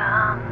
um,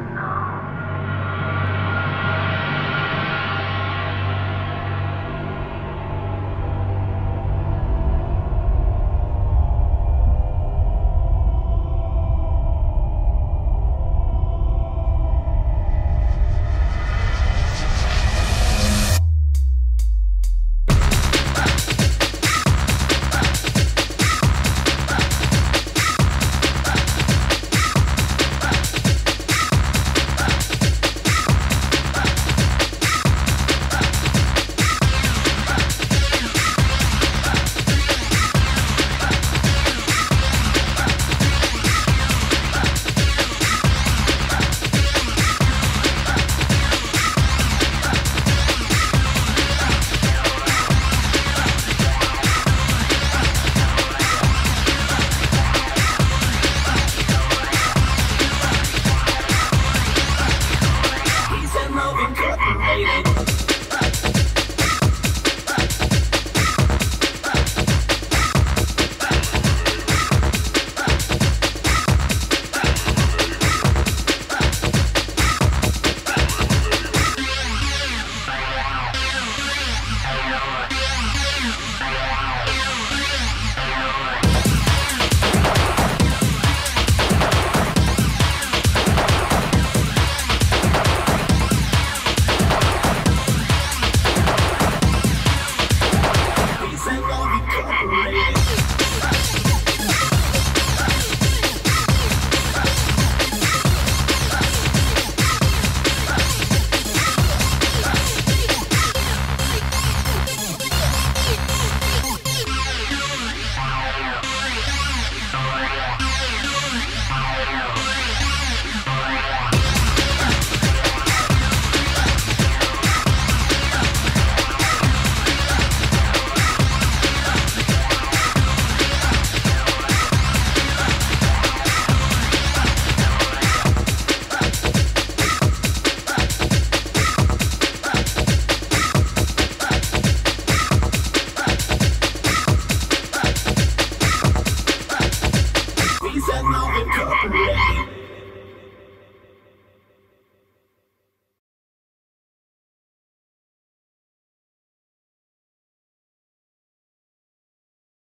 Ladies and Love Incorporated.